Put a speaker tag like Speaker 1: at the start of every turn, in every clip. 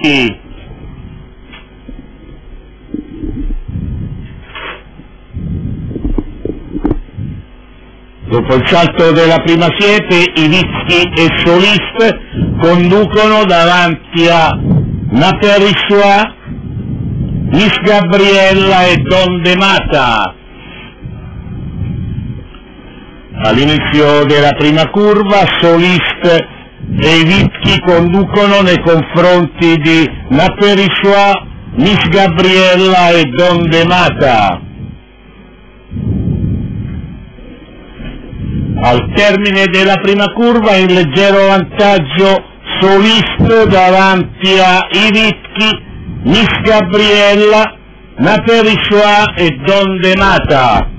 Speaker 1: Sì. Dopo il salto della prima siepe, i Vizchi e Soliste conducono davanti a Naperisua, Miss Gabriella e Don Demata. All'inizio della prima curva, Soliste e i Vizchi conducono nei confronti di Naperisua, Miss Gabriella e Don Demata. Al termine della prima curva in leggero vantaggio Solisto davanti a Ivicchi, Miss Gabriella, Naperisua e Don Demata.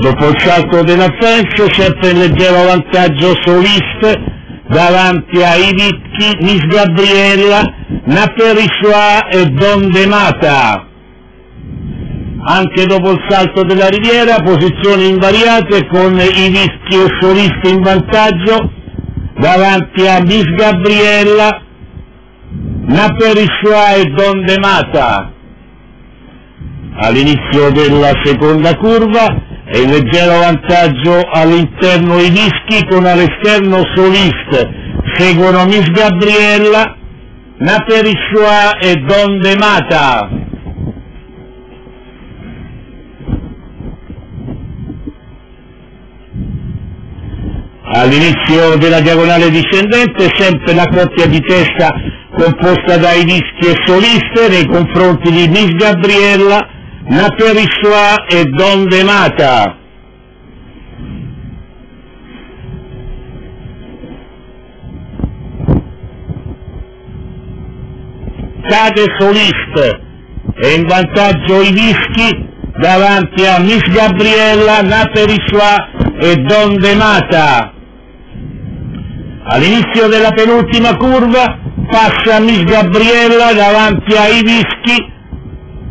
Speaker 1: Dopo il salto dell'affenso, sempre in leggero vantaggio Soliste davanti a Ivicchi, Miss Gabriella, Naperisua e Don Demata anche dopo il salto della riviera, posizioni invariate con i rischi e solisti in vantaggio davanti a Miss Gabriella, Naperisua e Don Demata. All'inizio della seconda curva è in leggero vantaggio all'interno i dischi con all'esterno soliste, seguono Miss Gabriella, Naperisua e Don Demata. All'inizio della diagonale discendente sempre la coppia di testa composta dai dischi e soliste nei confronti di Miss Gabriella, Naperisua e Don Demata. Cade soliste e in vantaggio i dischi davanti a Miss Gabriella, Naperisua e Don Demata. All'inizio della penultima curva passa Miss Gabriella davanti ai dischi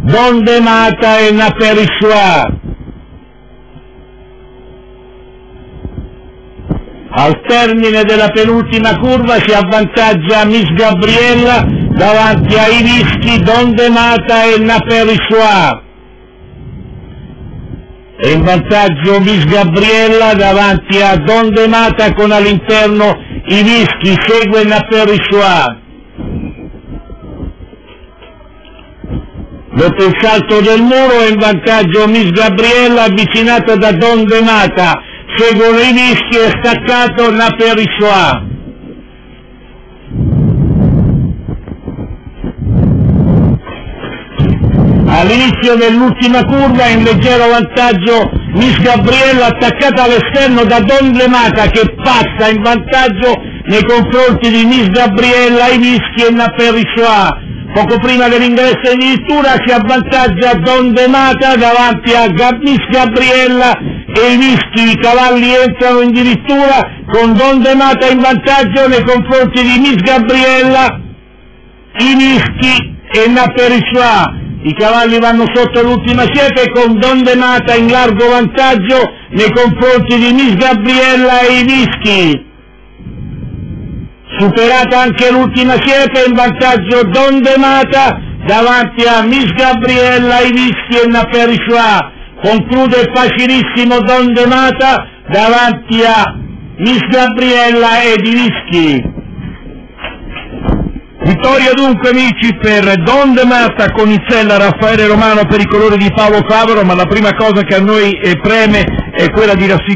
Speaker 1: Don Demata e Naperisua. Al termine della penultima curva si avvantaggia Miss Gabriella davanti ai dischi Don Demata e Naperisua. È in vantaggio Miss Gabriella davanti a Don Demata con all'interno i dischi, segue Naperisua. Dopo il salto del muro è in vantaggio Miss Gabriella avvicinata da Don Demata, seguono i dischi e staccato Naperisua. All'inizio dell'ultima curva in leggero vantaggio Miss Gabriella attaccata all'esterno da Don Demata che passa in vantaggio nei confronti di Miss Gabriella, i Vischi e Naperisua. Poco prima dell'ingresso in dirittura si avvantaggia Don Demata davanti a Gab- Miss Gabriella e i Vischi, i cavalli entrano in dirittura con Don Demata in vantaggio nei confronti di Miss Gabriella, i Vischi e Naperisua. I cavalli vanno sotto l'ultima siepe con Don Demata in largo vantaggio nei confronti di Miss Gabriella e i Vischi. Superata anche l'ultima siepe in vantaggio Don Demata davanti a Miss Gabriella, i Vischi e Naperisua. Conclude facilissimo Don Demata davanti a Miss Gabriella ed i Vischi.
Speaker 2: Vittoria dunque amici per Don Demata con Icella, Raffaele Romano per i colori di Paolo Favaro, ma la prima cosa che a noi eh, preme è quella di rassicurare